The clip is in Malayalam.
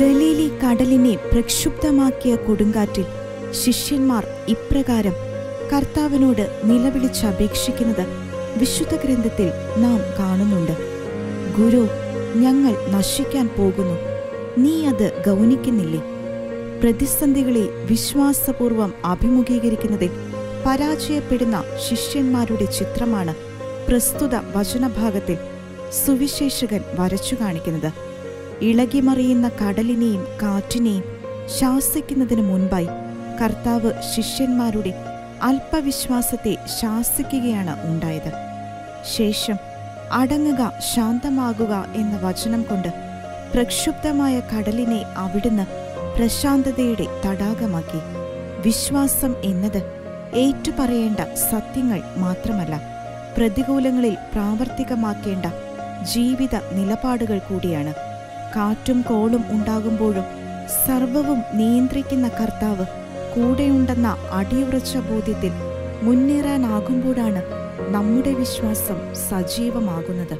ഗലീലി കടലിനെ പ്രക്ഷുബ്ധമാക്കിയ കൊടുങ്കാറ്റിൽ ശിഷ്യന്മാർ ഇപ്രകാരം കർത്താവിനോട് നിലവിളിച്ചപേക്ഷിക്കുന്നത് വിശുദ്ധ ഗ്രന്ഥത്തിൽ നാം കാണുന്നുണ്ട്. ഗുരു ഞങ്ങൾ നശിക്കാൻ പോകുന്നു. നീ അത് ഗൗനിക്കുന്നില്ലേ? പ്രതിസന്ധികളെ വിശ്വാസപൂർവം അഭിമുഖീകരിക്കുന്നതിൽ പരാജയപ്പെടുന്ന ശിഷ്യന്മാരുടെ ചിത്രമാണ് പ്രസ്തുത വചനഭാഗത്തിൽ സുവിശേഷകൻ വരച്ചു കാണിക്കുന്നത്. ഇളകിമറിയുന്ന കടലിനെയും കാറ്റിനെയും ശാസിക്കുന്നതിന് മുൻപായി കർത്താവ് ശിഷ്യന്മാരുടെ അല്പവിശ്വാസത്തെ ശാസിക്കുകയാണ് ഉണ്ടായത്. ശേഷം അടങ്ങുക ശാന്തമാകുക എന്ന വചനം കൊണ്ട് പ്രക്ഷുബ്ധമായ കടലിനെ അവിടുന്ന് പ്രശാന്തതയുടെ തടാകമാക്കി. വിശ്വാസം എന്നത് ഏറ്റുപറയേണ്ട സത്യങ്ങൾ മാത്രമല്ല പ്രതികൂലങ്ങളിൽ പ്രാവർത്തികമാക്കേണ്ട ജീവിത നിലപാടുകൾ കൂടിയാണ്. കാറ്റും കോളും ഉണ്ടാകുമ്പോഴും സർവവും നിയന്ത്രിക്കുന്ന കർത്താവ് കൂടെയുണ്ടെന്ന അടിയുറച്ച ബോധ്യത്തിൽ മുന്നേറാനാകുമ്പോഴാണ് നമ്മുടെ വിശ്വാസം സജീവമാകുന്നത്.